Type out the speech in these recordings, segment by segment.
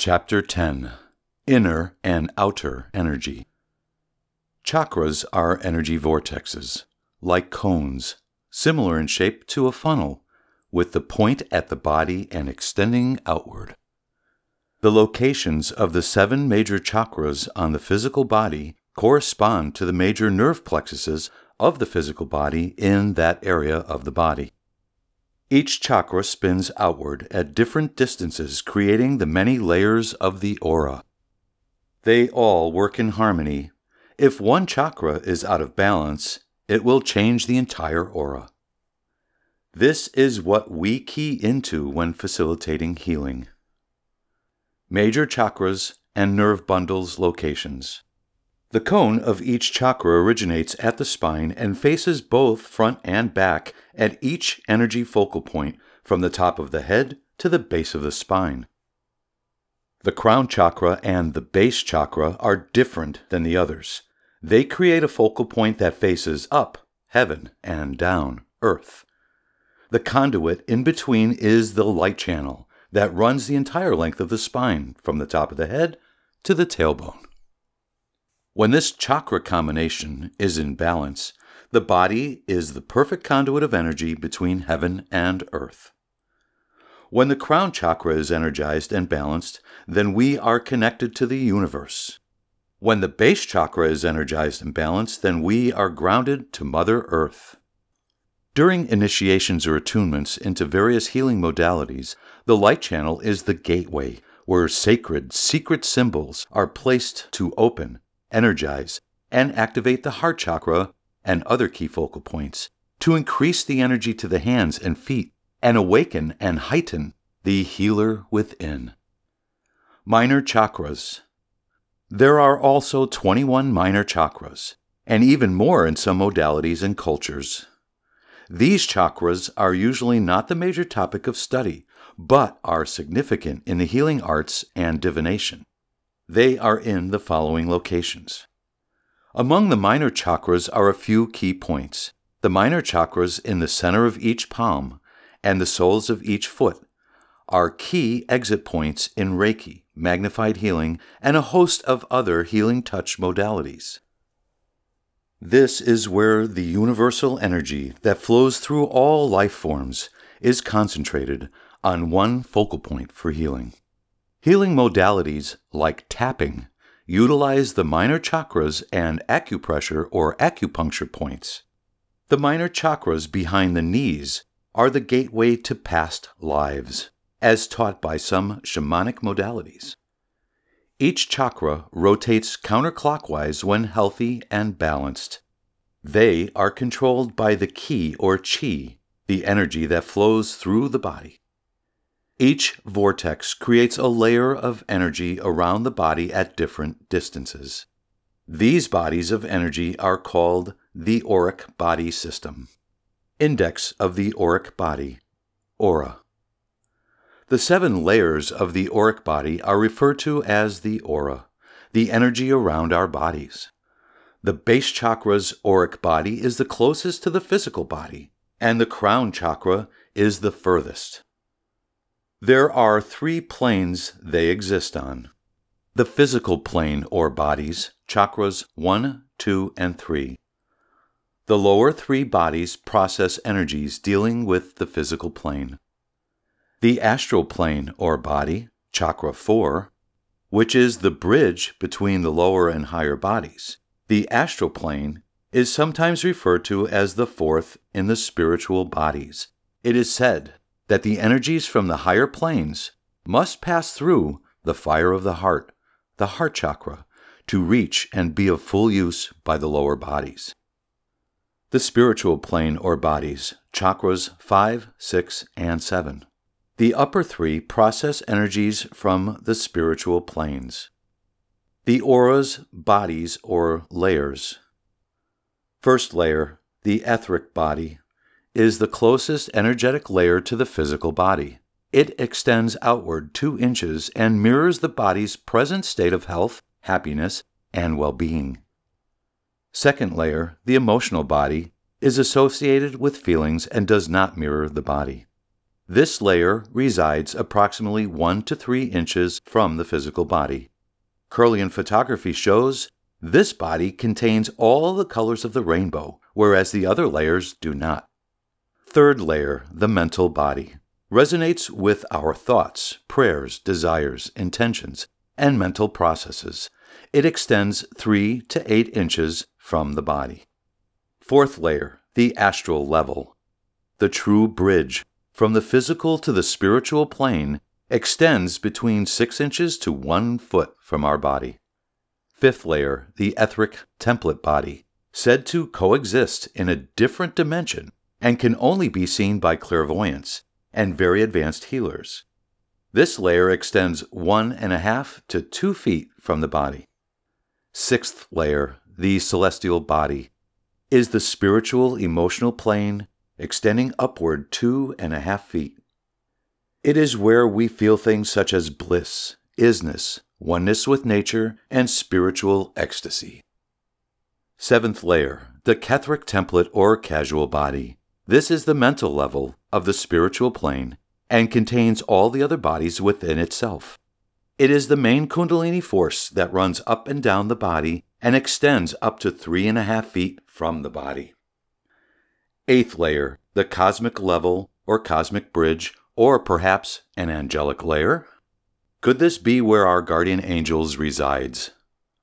Chapter 10 Inner and Outer Energy. Chakras are energy vortexes, like cones, similar in shape to a funnel, with the point at the body and extending outward. The locations of the seven major chakras on the physical body correspond to the major nerve plexuses of the physical body in that area of the body. Each chakra spins outward at different distances, creating the many layers of the aura. They all work in harmony. If one chakra is out of balance, it will change the entire aura. This is what we key into when facilitating healing. Major chakras and nerve bundles locations. The cone of each chakra originates at the spine and faces both front and back at each energy focal point from the top of the head to the base of the spine. The crown chakra and the base chakra are different than the others. They create a focal point that faces up, heaven, and down, earth. The conduit in between is the light channel that runs the entire length of the spine from the top of the head to the tailbone. When this chakra combination is in balance, the body is the perfect conduit of energy between heaven and earth. When the crown chakra is energized and balanced, then we are connected to the universe. When the base chakra is energized and balanced, then we are grounded to Mother Earth. During initiations or attunements into various healing modalities, the light channel is the gateway where sacred, secret symbols are placed to open energize, and activate the heart chakra and other key focal points to increase the energy to the hands and feet and awaken and heighten the healer within. Minor chakras. There are also 21 minor chakras, and even more in some modalities and cultures. These chakras are usually not the major topic of study, but are significant in the healing arts and divination. They are in the following locations. Among the minor chakras are a few key points. The minor chakras in the center of each palm and the soles of each foot are key exit points in Reiki, magnified healing, and a host of other healing touch modalities. This is where the universal energy that flows through all life forms is concentrated on one focal point for healing. Healing modalities like tapping utilize the minor chakras and acupressure or acupuncture points. The minor chakras behind the knees are the gateway to past lives, as taught by some shamanic modalities. Each chakra rotates counterclockwise when healthy and balanced. They are controlled by the ki or chi, the energy that flows through the body. Each vortex creates a layer of energy around the body at different distances. These bodies of energy are called the auric body system. Index of the auric body, aura. The seven layers of the auric body are referred to as the aura, the energy around our bodies. The base chakra's auric body is the closest to the physical body, and the crown chakra is the furthest. There are three planes they exist on the physical plane or bodies, chakras 1, 2, and 3. The lower three bodies process energies dealing with the physical plane. The astral plane or body, chakra 4, which is the bridge between the lower and higher bodies. The astral plane is sometimes referred to as the fourth in the spiritual bodies. It is said that the energies from the higher planes must pass through the fire of the heart, the heart chakra, to reach and be of full use by the lower bodies. The spiritual plane or bodies, chakras 5, 6, and 7. The upper three process energies from the spiritual planes. The auras, bodies, or layers. First layer, the etheric body, is the closest energetic layer to the physical body. It extends outward two inches and mirrors the body's present state of health, happiness, and well being. Second layer, the emotional body, is associated with feelings and does not mirror the body. This layer resides approximately 1 to 3 inches from the physical body. Kirlian photography shows this body contains all the colors of the rainbow, whereas the other layers do not. Third layer, the mental body, resonates with our thoughts, prayers, desires, intentions, and mental processes. It extends 3 to 8 inches from the body. Fourth layer, the astral level. The true bridge from the physical to the spiritual plane extends between 6 inches to 1 foot from our body. Fifth layer, the etheric template body, said to coexist in a different dimension and can only be seen by clairvoyants and very advanced healers. This layer extends one and a half to two feet from the body. Sixth layer, the celestial body, is the spiritual emotional plane extending upward two and a half feet. It is where we feel things such as bliss, isness, oneness with nature, and spiritual ecstasy. Seventh layer, the Ketheric template or casual body. This is the mental level of the spiritual plane and contains all the other bodies within itself. It is the main Kundalini force that runs up and down the body and extends up to three and a half feet from the body. Eighth layer, the cosmic level or cosmic bridge, or perhaps an angelic layer. Could this be where our guardian angels resides?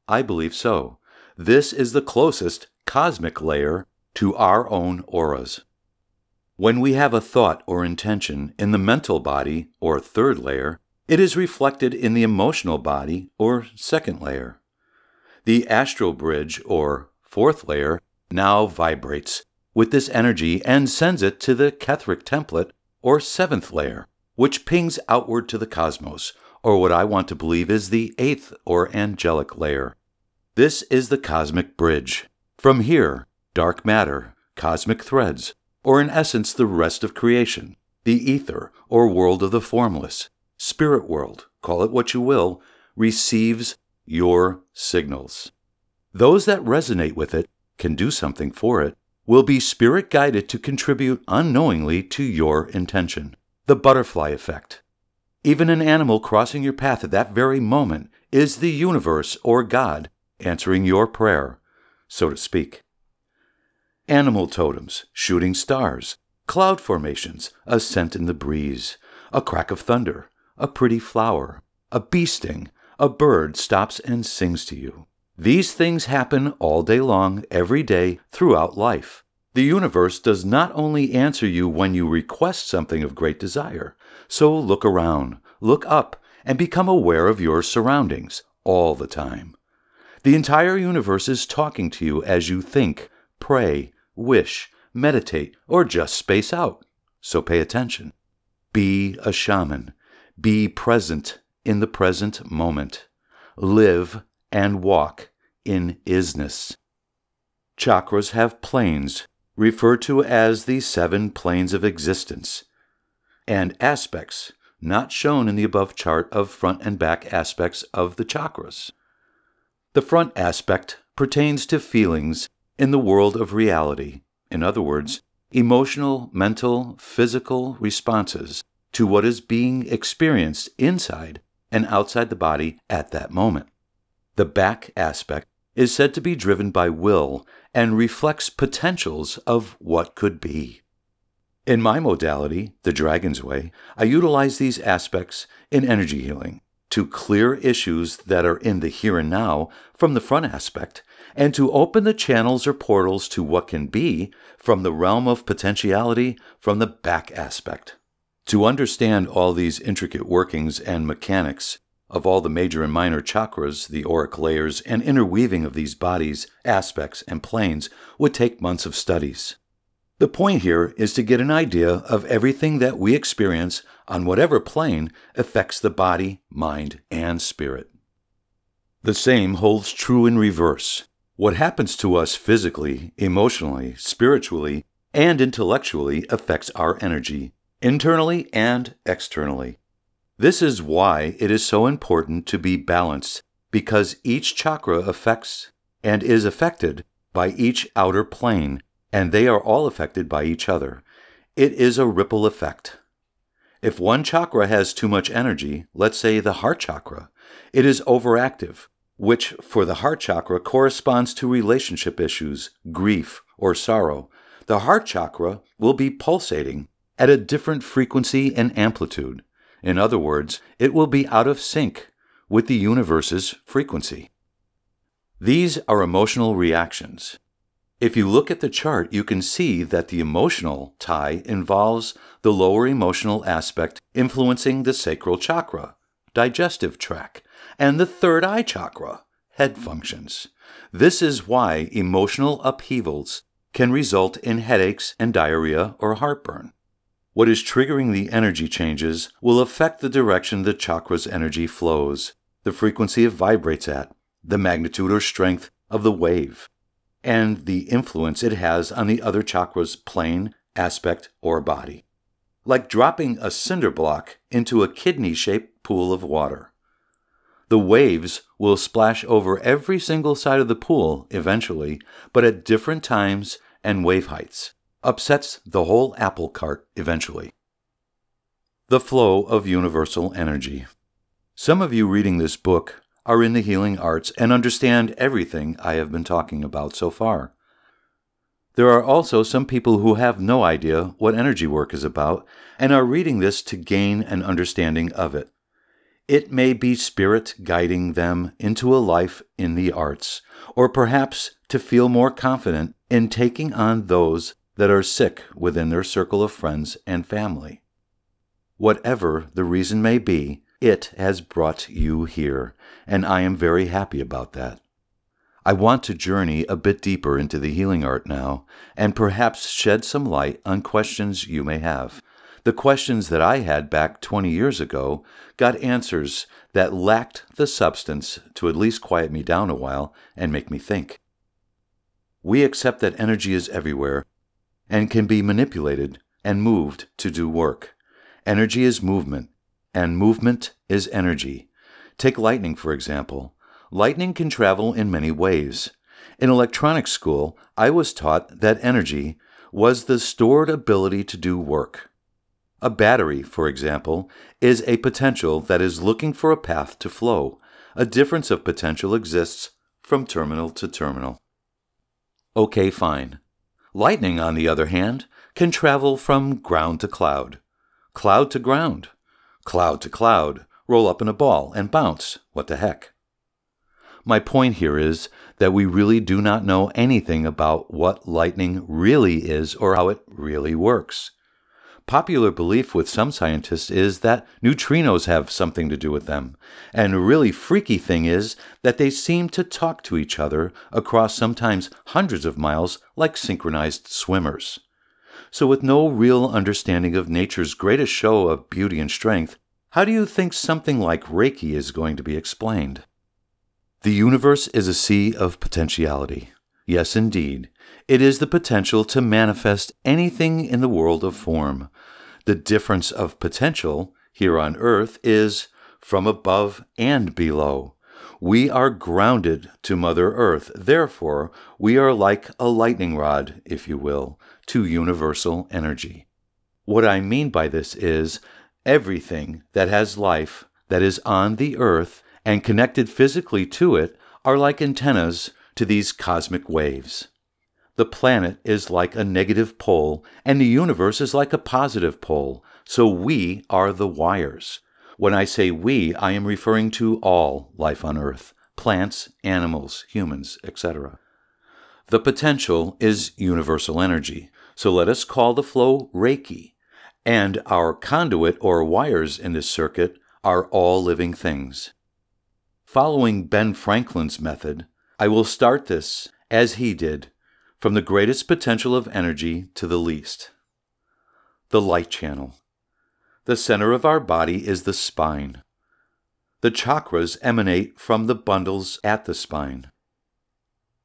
I believe so. This is the closest cosmic layer to our own auras. When we have a thought or intention in the mental body, or third layer, it is reflected in the emotional body, or second layer. The astral bridge, or fourth layer, now vibrates with this energy and sends it to the Ketheric template, or seventh layer, which pings outward to the cosmos, or what I want to believe is the eighth or angelic layer. This is the cosmic bridge. From here, dark matter, cosmic threads, or in essence the rest of creation, the ether or world of the formless, spirit world, call it what you will, receives your signals. Those that resonate with it can do something for it, will be spirit guided to contribute unknowingly to your intention. The butterfly effect. Even an animal crossing your path at that very moment is the universe or God answering your prayer, so to speak. Animal totems, shooting stars, cloud formations, a scent in the breeze, a crack of thunder, a pretty flower, a bee sting, a bird stops and sings to you. These things happen all day long, every day, throughout life. The universe does not only answer you when you request something of great desire, so look around, look up, and become aware of your surroundings all the time. The entire universe is talking to you as you think, pray, wish, meditate, or just space out. So pay attention. Be a shaman. Be present in the present moment. Live and walk in isness. Chakras have planes, referred to as the seven planes of existence, and aspects, not shown in the above chart of front and back aspects of the chakras. The front aspect pertains to feelings in the world of reality, in other words, emotional, mental, physical responses to what is being experienced inside and outside the body at that moment. The back aspect is said to be driven by will and reflects potentials of what could be. In my modality, the Dragon's Way, I utilize these aspects in energy healing to clear issues that are in the here and now from the front aspect and to open the channels or portals to what can be from the realm of potentiality from the back aspect. To understand all these intricate workings and mechanics of all the major and minor chakras, the auric layers, and interweaving of these bodies, aspects, and planes would take months of studies. The point here is to get an idea of everything that we experience on whatever plane affects the body, mind, and spirit. The same holds true in reverse. What happens to us physically, emotionally, spiritually, and intellectually affects our energy, internally and externally. This is why it is so important to be balanced, because each chakra affects and is affected by each outer plane, and they are all affected by each other. It is a ripple effect. If one chakra has too much energy, let's say the heart chakra, it is overactive, which for the heart chakra corresponds to relationship issues, grief, or sorrow. The heart chakra will be pulsating at a different frequency and amplitude. In other words, it will be out of sync with the universe's frequency. These are emotional reactions. If you look at the chart, you can see that the emotional tie involves the lower emotional aspect influencing the sacral chakra, digestive tract, and the third eye chakra, head functions. This is why emotional upheavals can result in headaches and diarrhea or heartburn. What is triggering the energy changes will affect the direction the chakra's energy flows, the frequency it vibrates at, the magnitude or strength of the wave, and the influence it has on the other chakra's plane, aspect, or body. Like dropping a cinder block into a kidney shaped pool of water. The waves will splash over every single side of the pool eventually, but at different times and wave heights upsets the whole apple cart eventually. The flow of universal energy. Some of you reading this book are in the healing arts and understand everything I have been talking about so far. There are also some people who have no idea what energy work is about and are reading this to gain an understanding of it. It may be spirit guiding them into a life in the arts, or perhaps to feel more confident in taking on those that are sick within their circle of friends and family. Whatever the reason may be, it has brought you here, and I am very happy about that. I want to journey a bit deeper into the healing art now, and perhaps shed some light on questions you may have. The questions that I had back 20 years ago got answers that lacked the substance to at least quiet me down a while and make me think. We accept that energy is everywhere and can be manipulated and moved to do work. Energy is movement, and movement is energy. Take lightning, for example. Lightning can travel in many ways. In electronics school, I was taught that energy was the stored ability to do work. A battery, for example, is a potential that is looking for a path to flow. A difference of potential exists from terminal to terminal. Okay, fine. Lightning, on the other hand, can travel from ground to cloud, cloud to ground, cloud to cloud, roll up in a ball, and bounce. What the heck? My point here is that we really do not know anything about what lightning really is or how it really works. Popular belief with some scientists is that neutrinos have something to do with them. And a really freaky thing is that they seem to talk to each other across sometimes hundreds of miles like synchronized swimmers. So, with no real understanding of nature's greatest show of beauty and strength, how do you think something like Reiki is going to be explained? The universe is a sea of potentiality. Yes, indeed. It is the potential to manifest anything in the world of form. The difference of potential here on earth is from above and below. We are grounded to Mother Earth. Therefore, we are like a lightning rod, if you will, to universal energy. What I mean by this is everything that has life that is on the earth and connected physically to it are like antennas to these cosmic waves. The planet is like a negative pole, and the universe is like a positive pole, so we are the wires. When I say we, I am referring to all life on Earth plants, animals, humans, etc. The potential is universal energy, so let us call the flow Reiki, and our conduit or wires in this circuit are all living things. Following Ben Franklin's method, I will start this, as he did, from the greatest potential of energy to the least. The light channel. The center of our body is the spine. The chakras emanate from the bundles at the spine.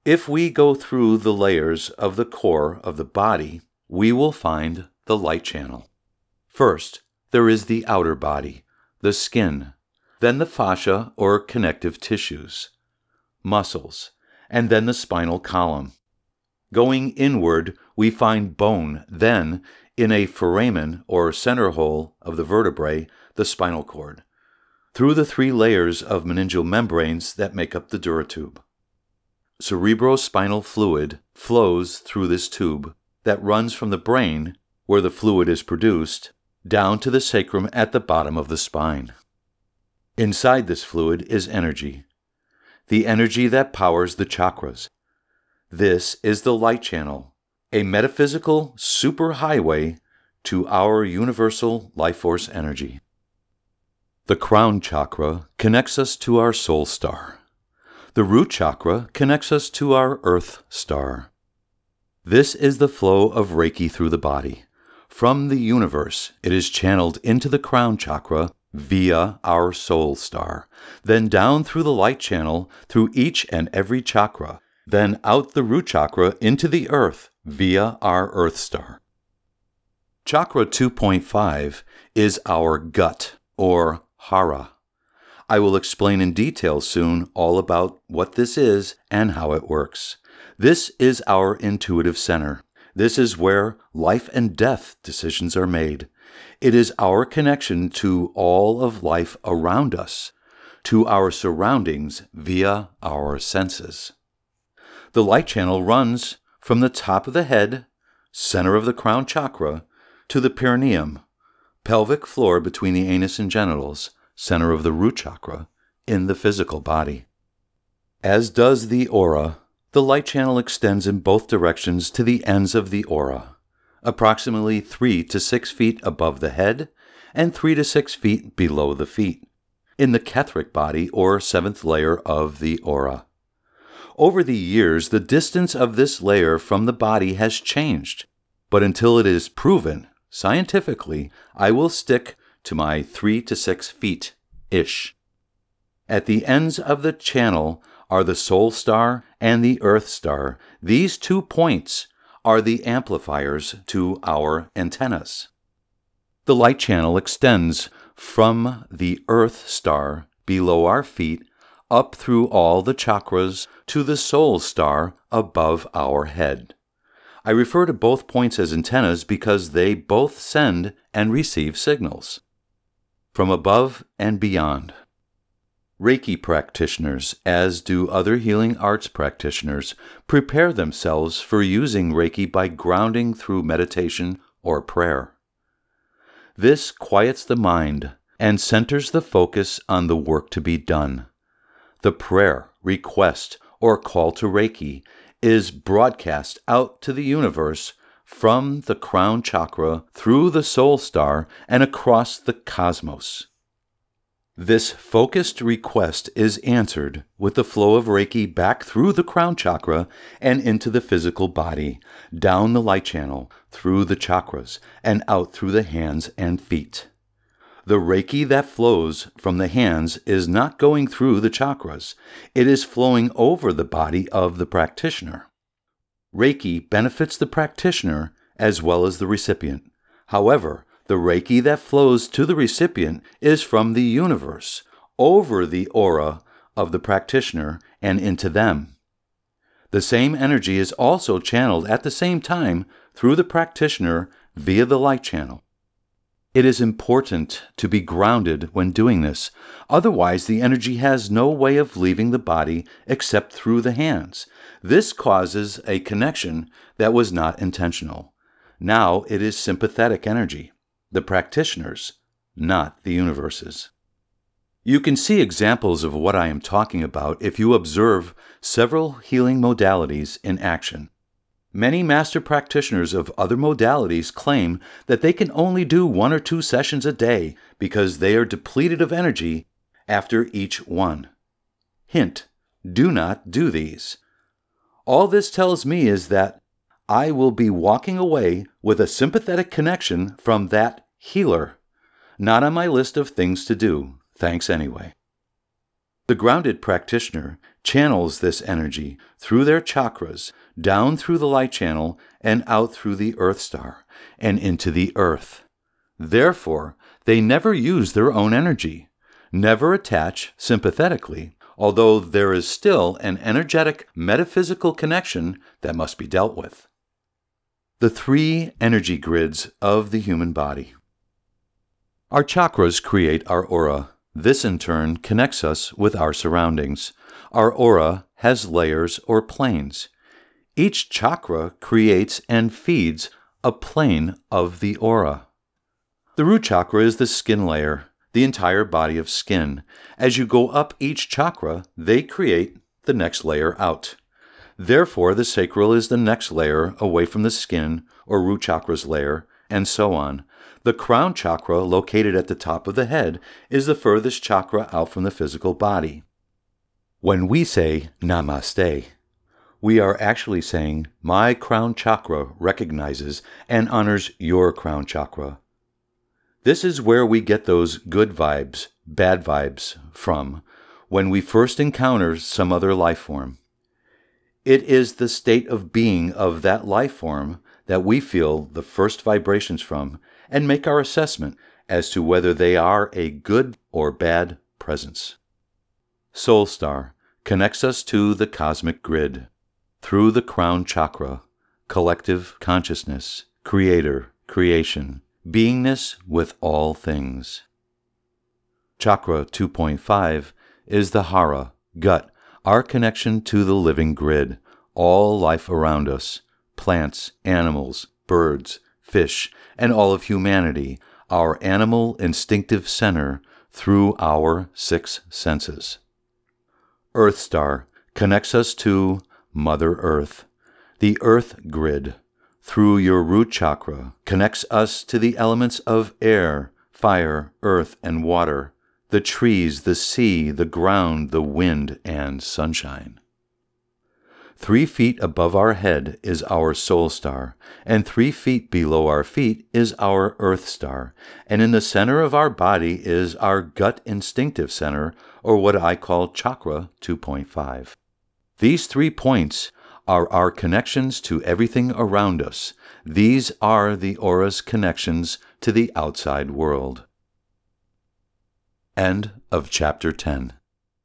If we go through the layers of the core of the body, we will find the light channel. First, there is the outer body, the skin, then the fascia or connective tissues muscles, and then the spinal column. Going inward, we find bone, then, in a foramen or center hole of the vertebrae, the spinal cord, through the three layers of meningeal membranes that make up the dura tube. Cerebrospinal fluid flows through this tube that runs from the brain, where the fluid is produced, down to the sacrum at the bottom of the spine. Inside this fluid is energy, the energy that powers the chakras. This is the light channel, a metaphysical superhighway to our universal life force energy. The crown chakra connects us to our soul star. The root chakra connects us to our earth star. This is the flow of Reiki through the body. From the universe, it is channeled into the crown chakra via our soul star, then down through the light channel through each and every chakra, then out the root chakra into the earth via our earth star. Chakra 2.5 is our gut, or hara. I will explain in detail soon all about what this is and how it works. This is our intuitive center. This is where life and death decisions are made. It is our connection to all of life around us, to our surroundings via our senses. The light channel runs from the top of the head, center of the crown chakra, to the perineum, pelvic floor between the anus and genitals, center of the root chakra, in the physical body. As does the aura, the light channel extends in both directions to the ends of the aura, approximately 3 to 6 feet above the head and 3 to 6 feet below the feet, in the Ketheric body or seventh layer of the aura. Over the years, the distance of this layer from the body has changed, but until it is proven scientifically, I will stick to my three to six feet ish. At the ends of the channel are the Soul Star and the Earth Star. These two points are the amplifiers to our antennas. The light channel extends from the Earth Star below our feet up through all the chakras to the Soul Star above our head. I refer to both points as antennas because they both send and receive signals from above and beyond. Reiki practitioners, as do other healing arts practitioners, prepare themselves for using Reiki by grounding through meditation or prayer. This quiets the mind and centers the focus on the work to be done. The prayer, request, or call to Reiki is broadcast out to the universe from the crown chakra through the soul star and across the cosmos. This focused request is answered with the flow of Reiki back through the crown chakra and into the physical body, down the light channel, through the chakras, and out through the hands and feet. The Reiki that flows from the hands is not going through the chakras, it is flowing over the body of the practitioner. Reiki benefits the practitioner as well as the recipient. However, the Reiki that flows to the recipient is from the universe, over the aura of the practitioner and into them. The same energy is also channeled at the same time through the practitioner via the light channel. It is important to be grounded when doing this, otherwise, the energy has no way of leaving the body except through the hands. This causes a connection that was not intentional. Now it is sympathetic energy, the practitioners, not the universes. You can see examples of what I am talking about if you observe several healing modalities in action. Many master practitioners of other modalities claim that they can only do one or two sessions a day because they are depleted of energy after each one. Hint do not do these. All this tells me is that I will be walking away with a sympathetic connection from that healer. Not on my list of things to do. Thanks anyway. The grounded practitioner channels this energy through their chakras, down through the light channel, and out through the earth star, and into the earth. Therefore, they never use their own energy, never attach sympathetically, although there is still an energetic metaphysical connection that must be dealt with. The three energy grids of the human body. Our chakras create our aura. This in turn connects us with our surroundings. Our aura has layers or planes. Each chakra creates and feeds a plane of the aura. The root chakra is the skin layer, the entire body of skin. As you go up each chakra, they create the next layer out. Therefore, the sacral is the next layer away from the skin or root chakra's layer, and so on. The crown chakra, located at the top of the head, is the furthest chakra out from the physical body. When we say Namaste, we are actually saying, My crown chakra recognizes and honors your crown chakra. This is where we get those good vibes, bad vibes from when we first encounter some other life form. It is the state of being of that life form that we feel the first vibrations from and make our assessment as to whether they are a good or bad presence. Soul Star connects us to the cosmic grid through the crown chakra, collective consciousness, creator, creation, beingness with all things. Chakra 2.5 is the hara, gut, our connection to the living grid, all life around us, plants, animals, birds, fish, and all of humanity, our animal instinctive center through our six senses. Earth Star connects us to Mother Earth. The Earth Grid, through your root chakra, connects us to the elements of air, fire, earth, and water, the trees, the sea, the ground, the wind, and sunshine. Three feet above our head is our soul star, and three feet below our feet is our earth star, and in the center of our body is our gut instinctive center, or what I call chakra 2.5. These three points are our connections to everything around us. These are the aura's connections to the outside world. End of chapter 10.